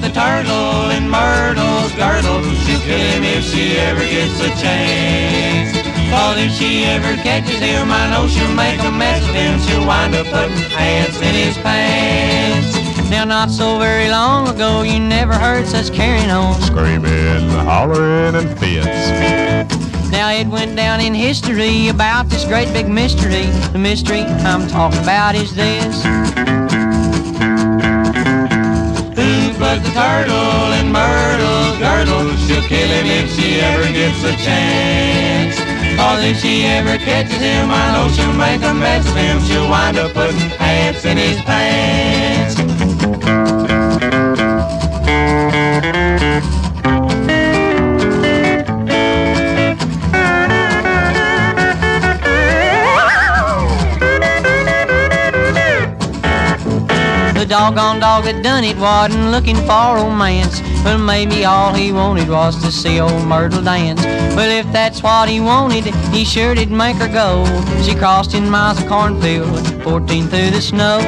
turtle in Myrtle's girdle. She'll kill him if she ever gets a chance. Cause if she ever catches him, I know she'll make a mess of him. She'll wind up putting pants in his pants. Now, not so very long ago, you never heard such carrying on. Screaming, hollering, and fits. Now it went down in history about this great big mystery. The mystery I'm talking about is this. Gets a chance. Cause if she ever catches him, I know she'll make a mess of him. She'll wind up putting pants in his pants. The doggone dog that done it wasn't looking for romance. But maybe all he wanted was to see old Myrtle dance. Well, if that's what he wanted, he sure did make her go. She crossed ten miles of cornfield, 14 through the snow.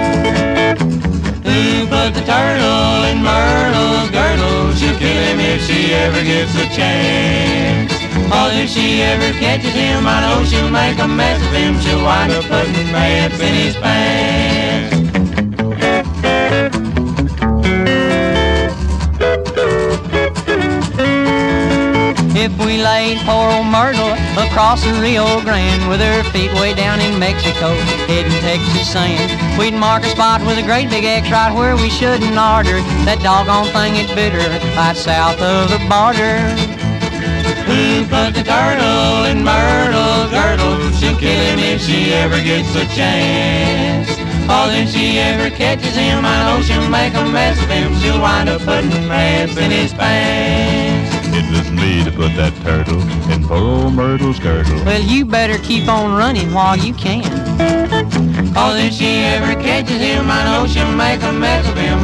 Who put the turtle in Myrtle's girdle? She'll kill him if she ever gets a chance. Cause if she ever catches him, I know she'll make a mess of him. She'll wind up putting pants in his pants. If we laid poor old Myrtle across the Rio Grande with her feet way down in Mexico, heading Texas sand, we'd mark a spot with a great big X right where we shouldn't order. That doggone thing it bitter right south of the border. Who put the turtle in Myrtle's girdle? She'll kill him if she ever gets a chance. Cause if she ever catches him, I know she'll make a mess of him. She'll wind up putting pants in his pants. It was me to put that turtle in poor old Myrtle's girdle. Well, you better keep on running while you can. Oh, Cause if she ever catches him, I know she'll make a mess of him,